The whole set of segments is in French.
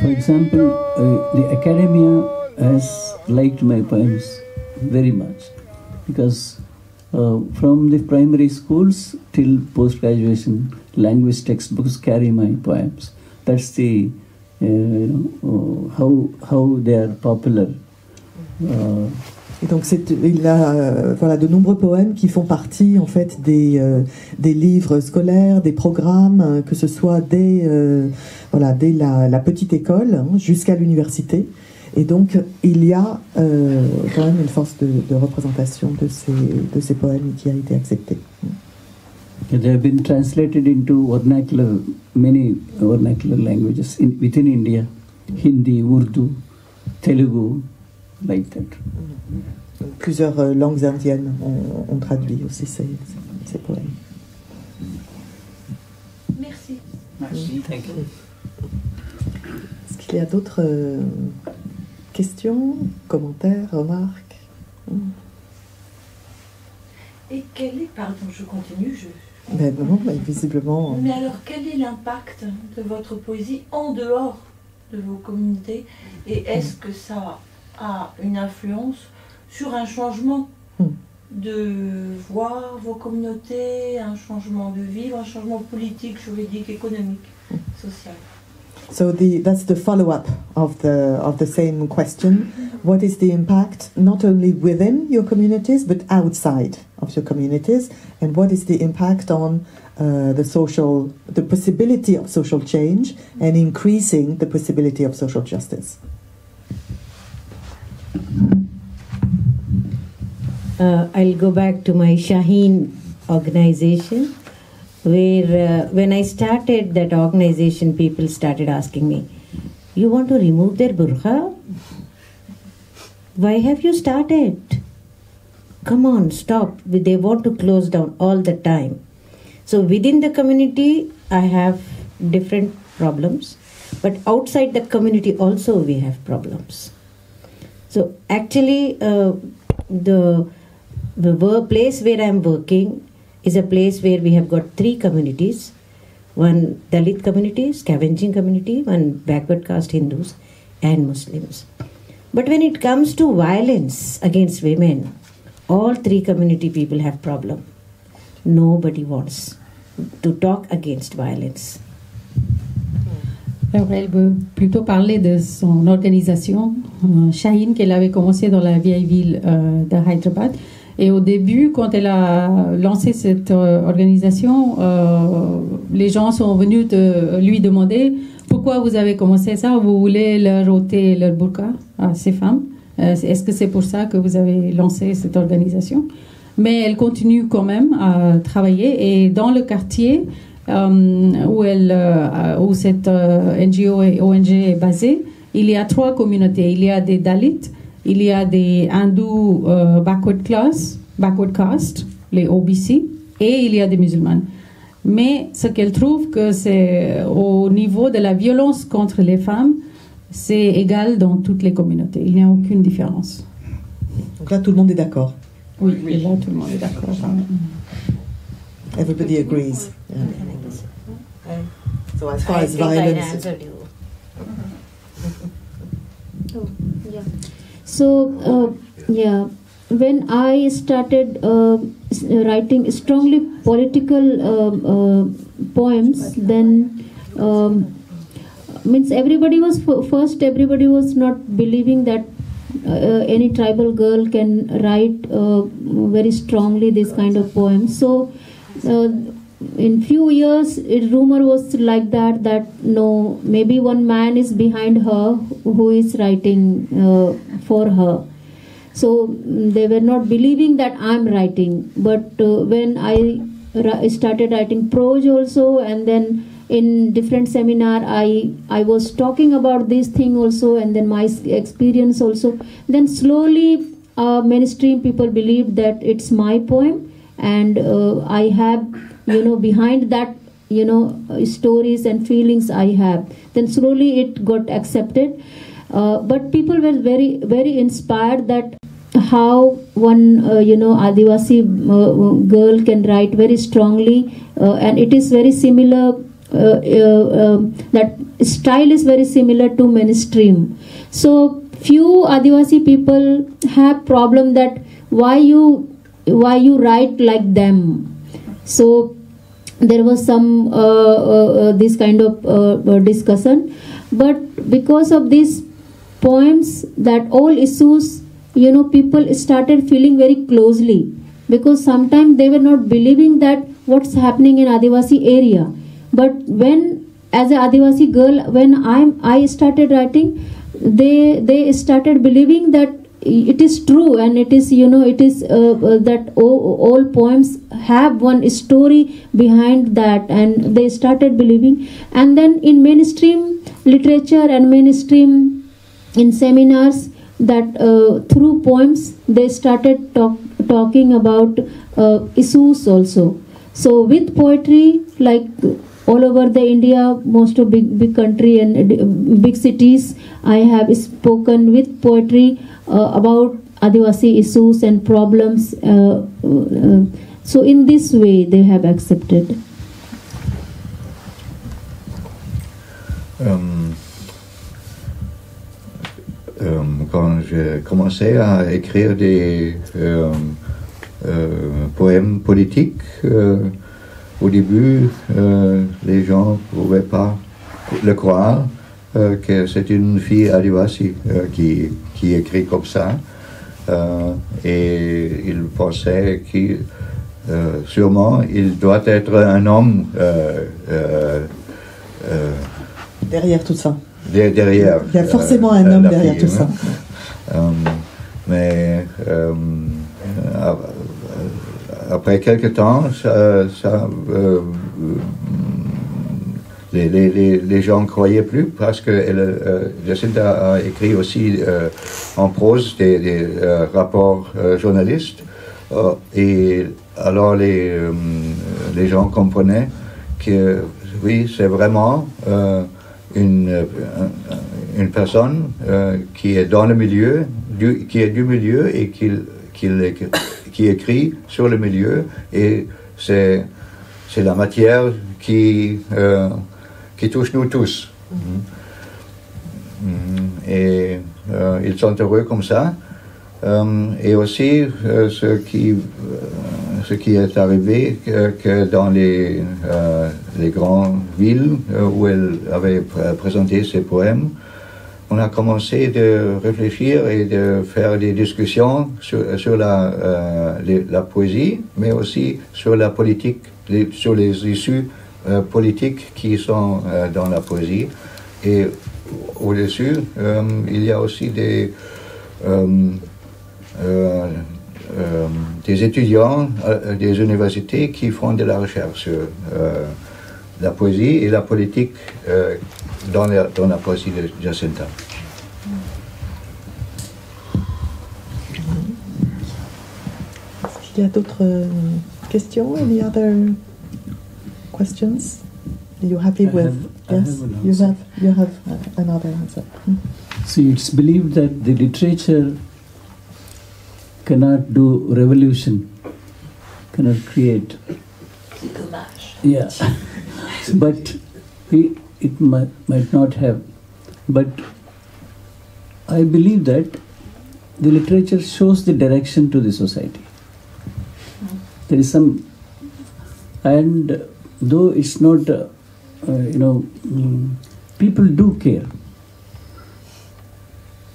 For example, uh, the academia has liked my poems very much because uh, from the primary schools till post graduation, language textbooks carry my poems. That's the uh, you know uh, how how they are popular. Et donc il a euh, voilà, de nombreux poèmes qui font partie en fait des, euh, des livres scolaires, des programmes, euh, que ce soit dès, euh, voilà, dès la, la petite école hein, jusqu'à l'université. Et donc il y a euh, quand même une force de, de représentation de ces, de ces poèmes qui a été acceptée. they have been translated into vernacular, many vernacular languages in, within India, Hindi, Urdu, Telugu. Donc, plusieurs euh, langues indiennes ont, ont traduit aussi ces, ces poèmes. Merci. Merci, thank you. Est-ce qu'il y a d'autres euh, questions, commentaires, remarques? Et quel est, pardon, je continue, je... Ben non, mais visiblement. Mais alors, quel est l'impact de votre poésie en dehors de vos communautés? Et est-ce que ça a une influence sur un changement Hmm. de voir vos communautés, un changement de vivre, un changement politique, juridique, économique, social So the, that's the follow-up of the of the same question. What is the impact not only within your communities but outside of your communities, and what is the impact on uh, the social, the possibility of social change and increasing the possibility of social justice? Uh, I'll go back to my Shaheen organization, where uh, when I started that organization, people started asking me, You want to remove their burqa? Why have you started? Come on, stop. They want to close down all the time. So within the community, I have different problems, but outside the community also we have problems. So actually, uh, the the place where I'm working is a place where we have got three communities one Dalit community, scavenging community, one backward caste Hindus, and Muslims. But when it comes to violence against women, all three community people have problem. Nobody wants to talk against violence. Elle veut plutôt parler de son organisation, euh, qu'elle avait commencé dans la vieille ville euh, de Hyderabad. Et au début, quand elle a lancé cette euh, organisation, euh, les gens sont venus lui demander pourquoi vous avez commencé ça, vous voulez leur ôter leur burqa à ces femmes? Euh, Est-ce que c'est pour ça que vous avez lancé cette organisation? Mais elle continue quand même à travailler et dans le quartier où, elle, euh, où cette euh, NGO et ONG est basée, il y a trois communautés. Il y a des Dalits, il y a des hindous euh, backward class, backward caste, les OBC, et il y a des musulmanes. Mais ce qu'elle trouve que c'est au niveau de la violence contre les femmes, c'est égal dans toutes les communautés. Il n'y a aucune différence. Donc là, tout le monde est d'accord. Oui, et là tout le monde est d'accord. Everybody agrees. Yeah. So as far I as think I violence, you. Oh, yeah. So, uh, yeah, when I started uh, writing strongly political um, uh, poems, then um, means everybody was f- first. Everybody was not believing that uh, any tribal girl can write uh, very strongly this kind of poems. So. In few years it rumor was like that that no maybe one man is behind her who is writing uh, for her. So mm, they were not believing that i'm writing. But uh, when i started writing prose also and then in different seminar i i was talking about this thing also and then my experience also. Then slowly uh, mainstream people believed that it's my poem and uh, i have you know behind that you know uh, stories and feelings i have then slowly it got accepted uh, but people were very very inspired that how one uh, you know Adivasi uh, girl can write very strongly, uh, and it is very similar. Uh, uh, um, that style is very similar to mainstream. So few Adivasi people have problem that why you why you write like them. So there was some uh, uh, uh, this kind of uh, uh, discussion. But because of these poems that all issues you know people started feeling very closely. Because sometimes they were not believing that what's happening in adivasi area. But when as a adivasi girl when i i started writing they they started believing that it is true and it is you know it is uh, uh, that all, all poems have one story behind that and they started believing. And then in mainstream literature and mainstream in seminars that uh, through poems they started talk, talking about uh, issues also. So with poetry like all over the india most of big big country and uh, big cities i have spoken with poetry about Adivasi issues and problems. Uh, uh, so, in this way, they have accepted. Euh, euh, quand j'ai commencé à écrire des euh, euh, poèmes politiques, euh, au début, les gens ne pouvaient pas le croire? Euh, que c'est une fille adivasi euh, qui, qui écrit comme ça. Euh, et ils pensaient que euh, sûrement il doit être un homme Derrière tout ça. de- derrière. Il y a forcément un homme derrière fille, tout ça. hein. Mais ap- après quelque temps, ça, ça, les, les, les, gens ne croyaient plus parce que elle, euh, Jacinta a écrit aussi euh, en prose des, euh, rapports journalistes. Et alors les, les gens comprenaient que oui, c'est vraiment une, une personne qui est dans le milieu, du, qui est du milieu et qui, qui, qui écrit sur le milieu. Et c'est, la matière qui, qui touche nous tous. Mhm. Et euh, ils sont heureux comme ça. Euh, et aussi, euh, ce, qui, ce qui est arrivé, que, que dans les, les grandes villes où elle avait pr- présenté ses poèmes, on a commencé de réfléchir et de faire des discussions sur, sur la, les- la poésie, mais aussi sur la politique, les- sur les issues euh, politiques qui sont euh, dans la poésie. Et au-dessus, euh, il y a aussi des, étudiants des universités qui font de la recherche sur la poésie et la politique dans, la, dans poésie de Jacinta. Qu'il y a d'autres questions? Questions? Are you happy I with? have- I yes, have an you have. You have uh, another answer. Mm. See, it's believed that the literature cannot do revolution, cannot create. C'est. Yeah, but it, it might, might not have. But I believe that the literature shows the direction to the society. There is some, and though it's not, uh, uh, you know, mm, people do care.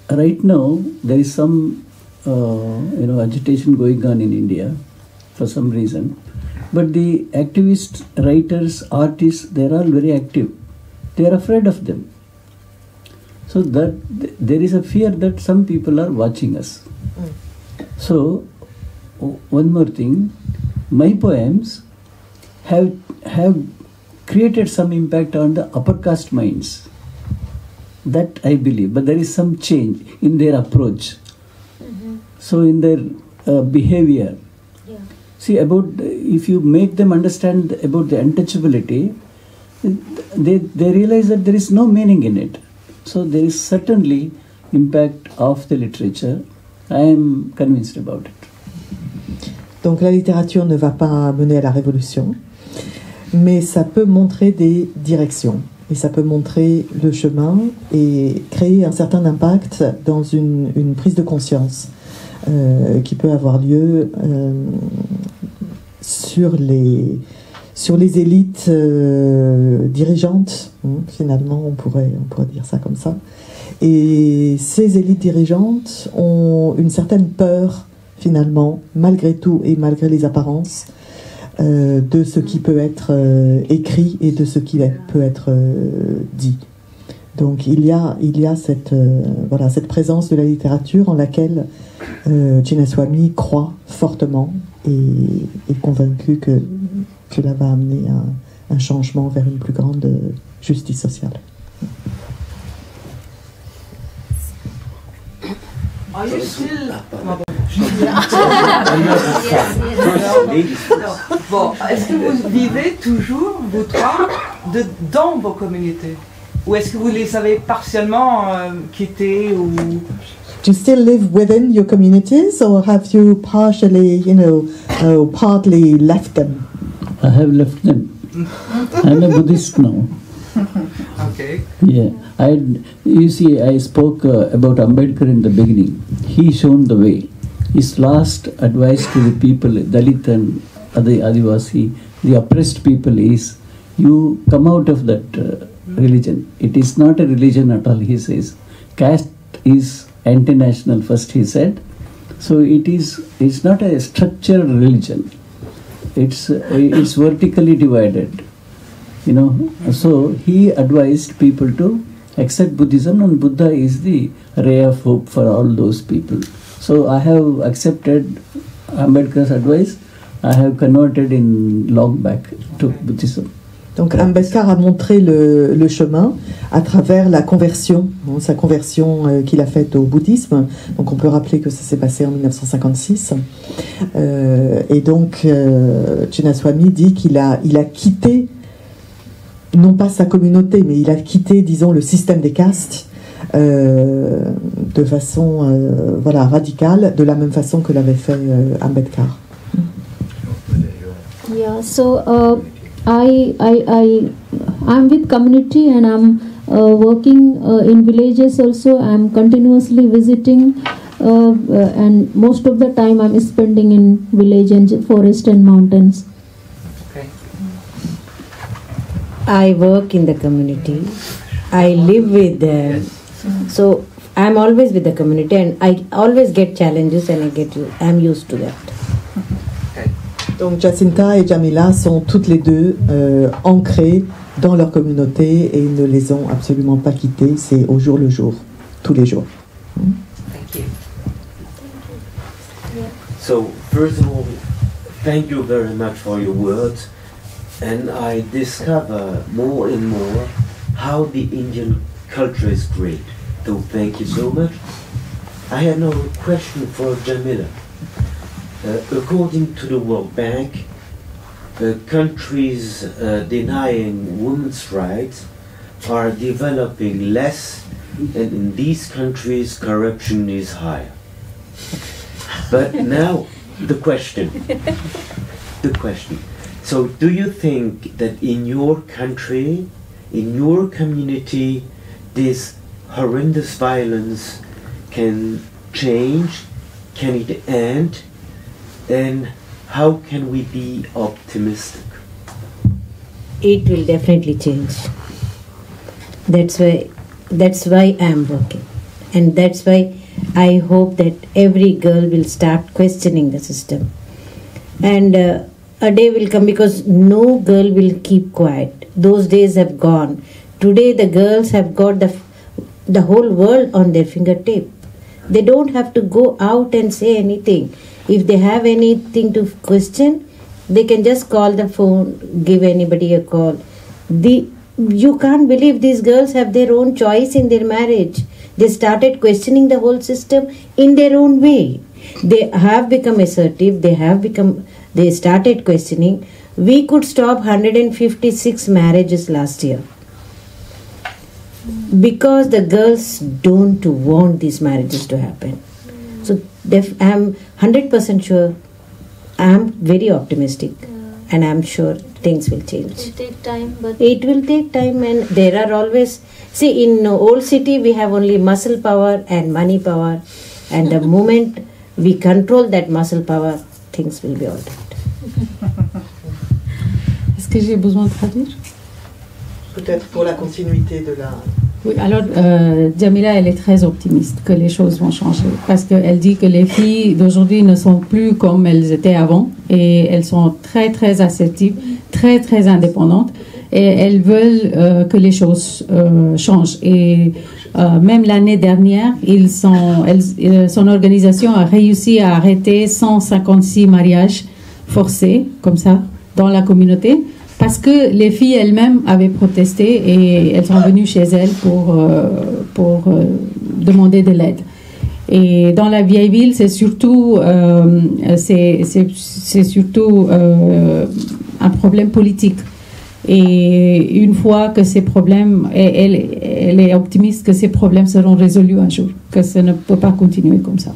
Right now, there is some, uh, you know, agitation going on in India for some reason. But the activists, writers, artists, they're all very active. They are afraid of them. So that th- there is a fear that some people are watching us. So one more thing, my poems have have created some impact on the upper caste minds. That I believe, but there is some change in their approach. So in their uh, behavior. See about if you make them understand about the untouchability, they they realize that there is no meaning in it. So there is certainly impact of the literature I am convinced about it. Donc la littérature ne va pas mener à la révolution, mais ça peut montrer des directions. Et ça peut montrer le chemin et créer un certain impact dans une, une prise de conscience euh, qui peut avoir lieu euh, sur, les, sur les élites euh, dirigeantes. hein, finalement, on pourrait, on pourrait dire ça comme ça. Et ces élites dirigeantes ont une certaine peur, finalement, malgré tout et malgré les apparences, euh, de ce qui peut être euh, écrit et de ce qui peut être euh, dit. Donc il y a, il y a cette, voilà, cette présence de la littérature en laquelle euh, Chinnaswamy croit fortement et est convaincu que cela va amener un, changement vers une plus grande justice sociale. Still... Bon, est-ce que vous vivez toujours, vous trois, de, dans vos communautés? Ou est-ce que vous les avez partiellement euh, quittées ou... Do you still live within your communities, or have you partially, you know, uh, partly left them? I have left them. I'm a Buddhist now. Okay. Yeah, I. You see, I spoke uh, about Ambedkar in the beginning. He shown the way. His last advice to the people, Dalit and Adi- Adivasi, the oppressed people, is you come out of that uh, religion. It is not a religion at all. He says, caste is anti-national. First, he said. So it is. It's not a structured religion. It's uh, it's vertically divided you know so he advised people to accept buddhism and buddha is the ray of hope for all those people so i have accepted ambedkar's advice i have converted in long back to buddhism Donc Ambedkar a montré le, le chemin à travers la conversion, hein, sa conversion euh, qu'il a faite au bouddhisme. Donc on peut rappeler que ça s'est passé en 1956. Euh, et donc euh, Chinnaswamy dit qu'il a, il a quitté, non pas sa communauté, mais il a quitté, disons, le système des castes. Euh, de façon euh, voilà radicale, de la même façon que l'avait fait euh, Ambedkar. Yeah, so uh, I, I, I, I'm with community and I'm uh, working uh, in villages also. I'm continuously visiting, uh, uh, and most of the time I'm spending in village and forest and mountains. I work in the community. I live with them. So I'm always with the community and I always get challenges and I get I'm used to that. Donc Jacinta et Jamila sont toutes les deux euh, ancrées dans leur communauté et ne les ont absolument pas quittées. C'est au jour le jour, tous les jours. Thank you. So, first of all, thank you very much for your words. And I discover more and more how the Indian culture is great. So, thank you so much. I have now a question for Jamila. Uh, according to the World Bank, uh, countries uh, denying women's rights are developing less, and in these countries, corruption is higher. But now, the question. The question. So, do you think that in your country, in your community, this horrendous violence can change? Can it end? And how can we be optimistic? It will definitely change. That's why that's why I'm working. And that's why I hope that every girl will start questioning the system. And uh, a day will come because no girl will keep quiet. Those days have gone. Today the girls have got the the whole world on their fingertip. They don't have to go out and say anything. If they have anything to question, they can just call the phone, give anybody a call. The you can't believe these girls have their own choice in their marriage. They started questioning the whole system in their own way. They have become assertive. They have become. They started questioning. We could stop 156 marriages last year because the girls don't want these marriages to happen. So Def- I'm 100% sure, I'm very optimistic, and I'm sure things will change. It will take time, but It will take time, and there are always see in old city we have only muscle power and money power, and the moment we control that muscle power, things will be all right. Est-ce que j'ai besoin de traduire Peut-être pour la continuité de la. Oui, alors euh, Jamila, elle est très optimiste que les choses vont changer parce qu'elle dit que les filles d'aujourd'hui ne sont plus comme elles étaient avant et elles sont très très assertives, très très indépendantes et elles veulent euh, que les choses euh, changent. Et euh, même l'année dernière, ils sont, son organisation a réussi à arrêter 156 mariages forcés comme ça dans la communauté parce que les filles elles-mêmes avaient protesté et elles sont venues chez elles pour, euh, pour euh, demander de l'aide. Et dans la vieille ville, c'est surtout, euh, c'est, surtout euh, un problème politique. Et une fois que ces problèmes, elle, elle est optimiste que ces problèmes seront résolus un jour, que ça ne peut pas continuer comme ça.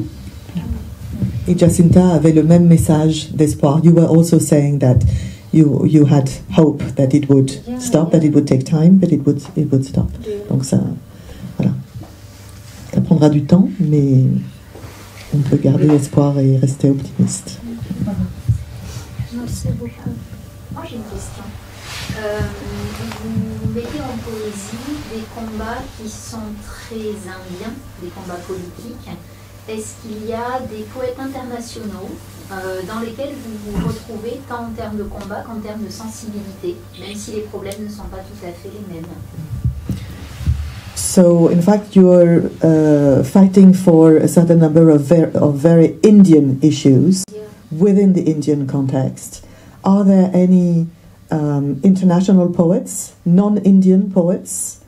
Et Jacinta avait le même message d'espoir. You were also saying that you you had hope that it would Yeah, stop, yeah. that it would take time, but it would it would stop. Donc ça, voilà. Ça prendra du temps, mais on peut garder espoir et rester optimiste. merci beaucoup. Moi j'ai une question. Euh, vous mettez en poésie des combats qui sont très indiens, des combats politiques. Est-ce qu'il y a des poètes internationaux euh, dans lesquels vous vous retrouvez tant en termes de combat qu'en termes de sensibilité, même si les problèmes ne sont pas tout à fait les mêmes So, in fact, you're uh, fighting for a certain number of, ver- of very Indian issues within the Indian context. Are there any um, international poets, non Indian poets,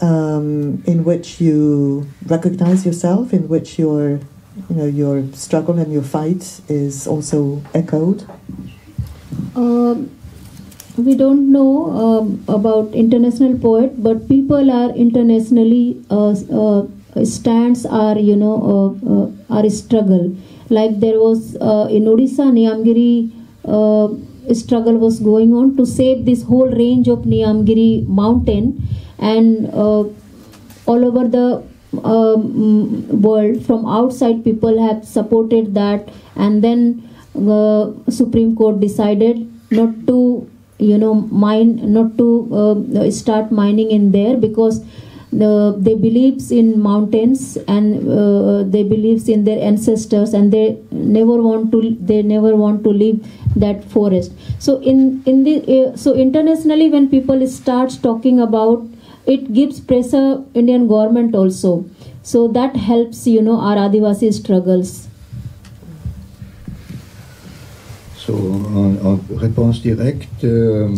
um, in which you recognize yourself, in which your, you know, your struggle and your fight is also echoed? Um, we don't know um, about international poet, but people are internationally uh, uh, stands are you know uh, uh, are struggle. Like there was uh, in Odisha, Niamgiri uh, struggle was going on to save this whole range of Niamgiri mountain, and all over the um, world from outside people have supported that and then uh, supreme court decided not to you know mine not to uh, start mining in there because the, they believes in mountains and uh, they believes in their ancestors and they never want to they never want to leave that forest. So in in the uh, so internationally when people starts talking about it gives pressure indian government also. So that helps you know our adivasi struggles. So, en, en réponse directe euh,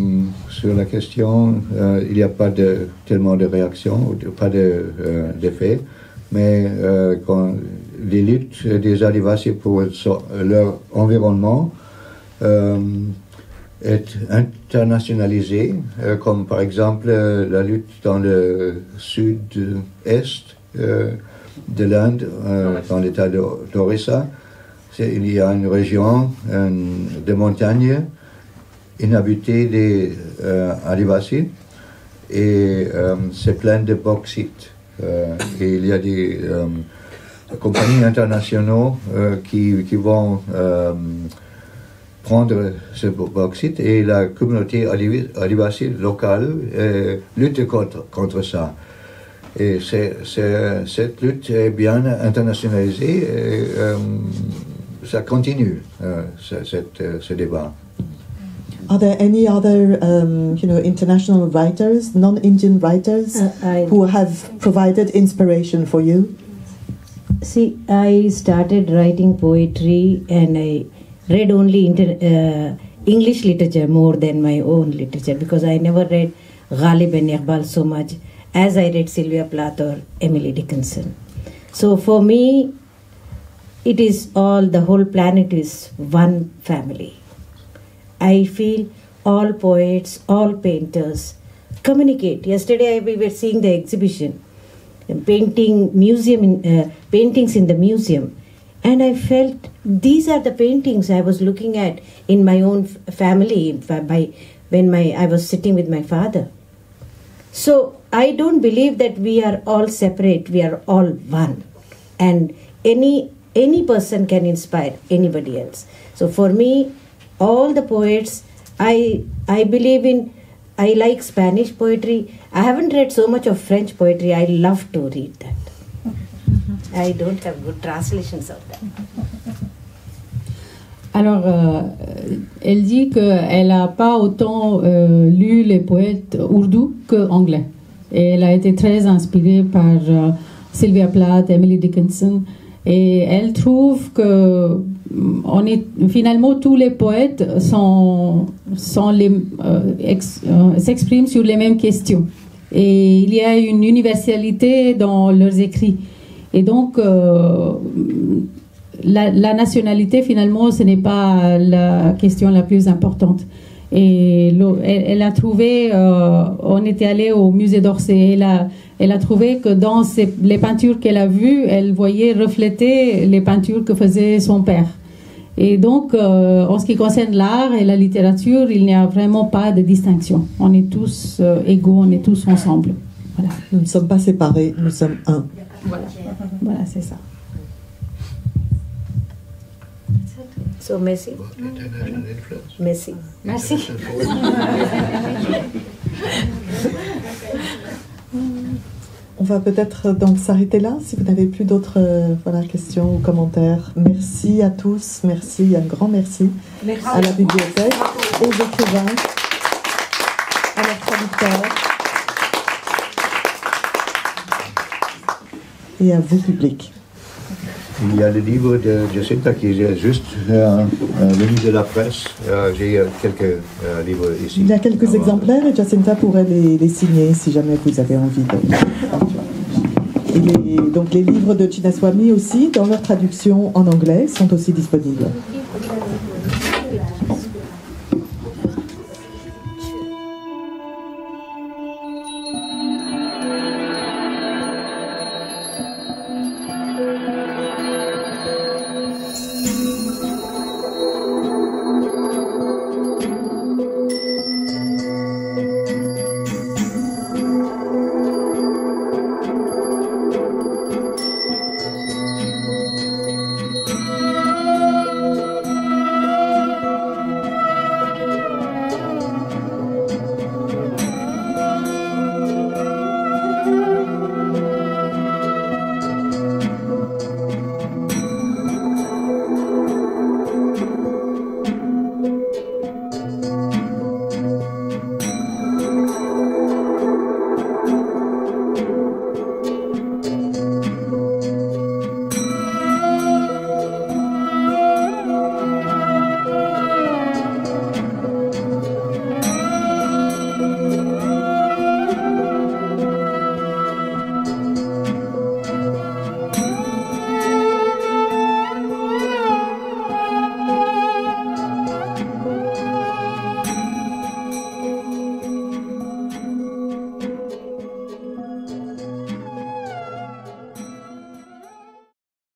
sur la question, euh, il n'y a pas de, tellement de de- pas de, euh, d'effet, mais euh, quand les luttes des Adivasis pour leur environnement est internationalisée, euh, comme par exemple euh, la lutte dans le sud-est euh, de l'Inde, euh, dans l'état d'Orissa. Il y a une région de montagne inhabitée des Adivasis et c'est plein de bauxite. Et il y a des compagnies internationales qui, qui vont prendre ce bau- bauxite et la communauté adivasi locale euh, lutte contre, contre ça. Et c'est- c'est- cette lutte est bien internationalisée et euh, ça continue, euh, ce, cette, euh, ce débat. Are there any other, um, you know, international writers, non-Indian writers, Uh, I- who have provided inspiration for you? See, I started writing poetry and I read only inter- uh, English literature more than my own literature because I never read Ghalib and Iqbal so much as I read Sylvia Plath or Emily Dickinson. So for me, it is all, the whole planet is one family. I feel all poets, all painters communicate. Yesterday we were seeing the exhibition, painting museum, in, uh, paintings in the museum, And I felt these are the paintings I was looking at in my own family by, when my, I was sitting with my father. So I don't believe that we are all separate, we are all one. And any any person can inspire anybody else. So for me, all the poets, I I believe in I like Spanish poetry. I haven't read so much of French poetry. I love to read that. I don't have good translations of that. Alors, euh, elle dit qu'elle n'a pas autant euh, lu les poètes ourdou que anglais. Et elle a été très inspirée par euh, Sylvia Plath, Emily Dickinson. Et elle trouve que mm, on est, finalement tous les poètes s'expriment sur les mêmes questions. Et il y a une universalité dans leurs écrits. Et donc, euh, la, nationalité, finalement, ce n'est pas la question la plus importante. Et elle, a trouvé, euh, on était allé au musée d'Orsay, elle a, elle a trouvé que dans les peintures qu'elle a vues, elle voyait refléter les peintures que faisait son père. Et donc, euh, en ce qui concerne l'art et la littérature, il n'y a vraiment pas de distinction. On est tous égaux, on est tous ensemble. Nous ne sommes pas séparés, nous sommes un. Voilà c'est ça. So Messi, Messi. Merci. On va peut-être donc s'arrêter là si vous n'avez plus d'autres euh, voilà, questions ou commentaires. Merci à tous, merci, un grand merci, à la bibliothèque, aux écrivains, à leurs traducteurs et à vous, public. Il y a le livre de Jacinta qui est juste euh, euh, venu de la presse. Euh, J'ai euh, quelques euh, livres ici. Il y a quelques exemplaires et Jacinta pourrait les, les signer si jamais vous avez envie de. Et les- donc les livres de Chinaswamy aussi, dans leur traduction en anglais, sont aussi disponibles.